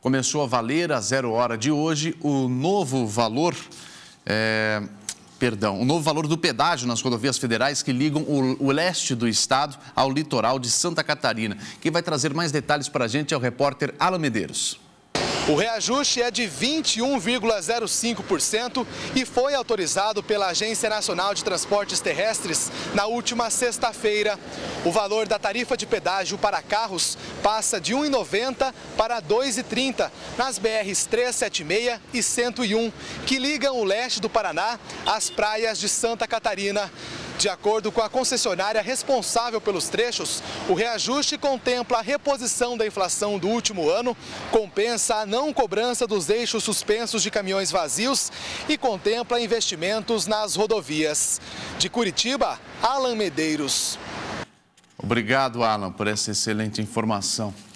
Começou a valer a zero hora de hoje o novo valor. É, perdão, o novo valor do pedágio nas rodovias federais que ligam o, o, leste do estado ao litoral de Santa Catarina. Quem vai trazer mais detalhes para a gente é o repórter Alan Medeiros. O reajuste é de 21,05% e foi autorizado pela Agência Nacional de Transportes Terrestres na última sexta-feira. O valor da tarifa de pedágio para carros passa de R$ 1,90 para R$ 2,30 nas BRs 376 e 101, que ligam o leste do Paraná às praias de Santa Catarina. De acordo com a concessionária responsável pelos trechos, o reajuste contempla a reposição da inflação do último ano, compensa a não cobrança dos eixos suspensos de caminhões vazios e contempla investimentos nas rodovias. De Curitiba, Alan Medeiros. Obrigado, Alan, por essa excelente informação.